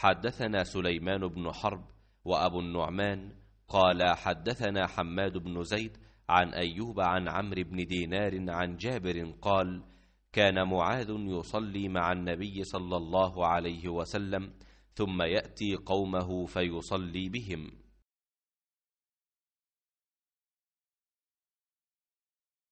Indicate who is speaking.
Speaker 1: حدثنا سليمان بن حرب وأبو النعمان قال حدثنا حماد بن زيد عن أيوب عن عمرو بن دينار عن جابر قال كان معاذ يصلي مع النبي صلى الله عليه وسلم ثم يأتي قومه فيصلي بهم.